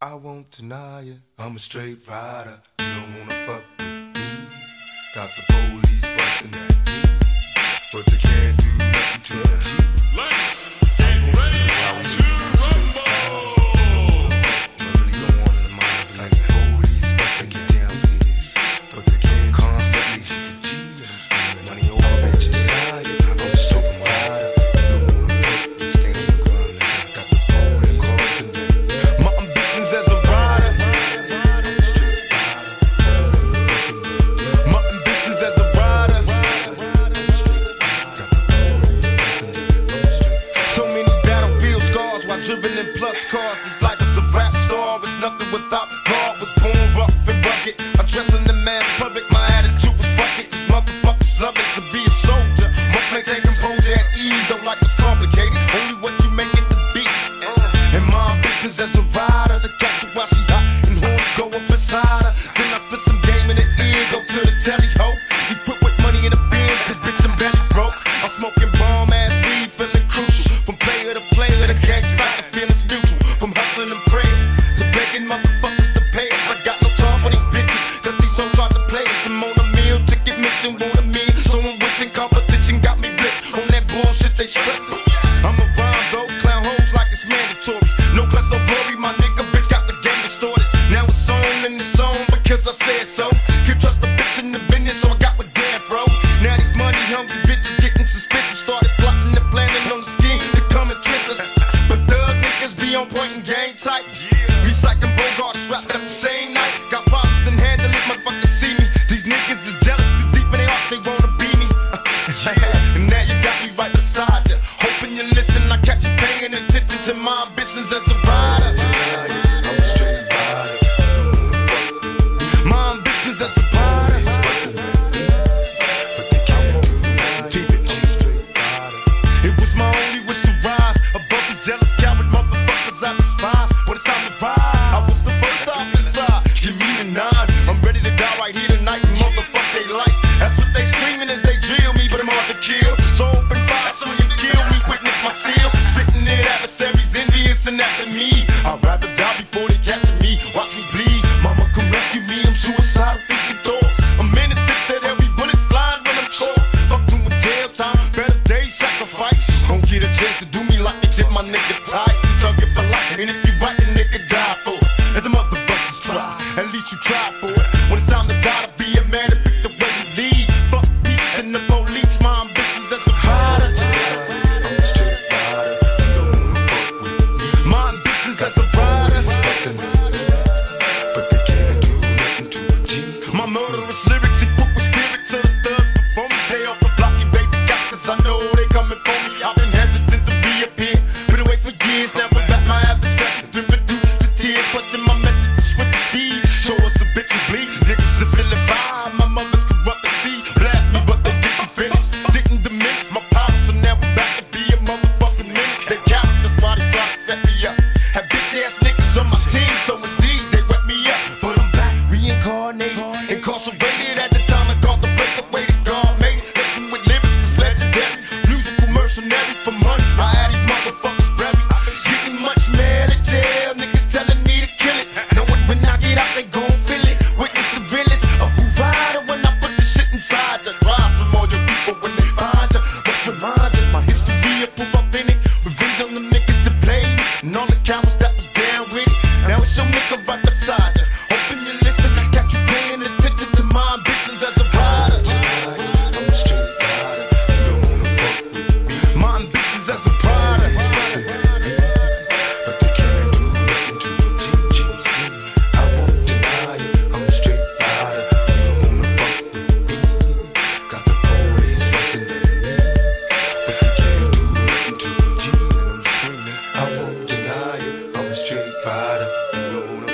I won't deny it. I'm a straight rider. You don't wanna fuck with me. Got the police busting at me, but they can't. cause this life is a rap star. It's nothing without God. Was born rough and rugged. Addressing the man public, my attitude was bucket. These motherfuckers love it to be a soldier. Must maintain composure at ease. Don't like what's complicated. Only what you make it to be. And my ambitions as a rider to catch you while she hot and horns go up beside. you. And now you got me right beside you. Hoping you listen, I catch you paying attention to my ambitions as a rider. chasing after me. I'd rather die before they catch know no, no.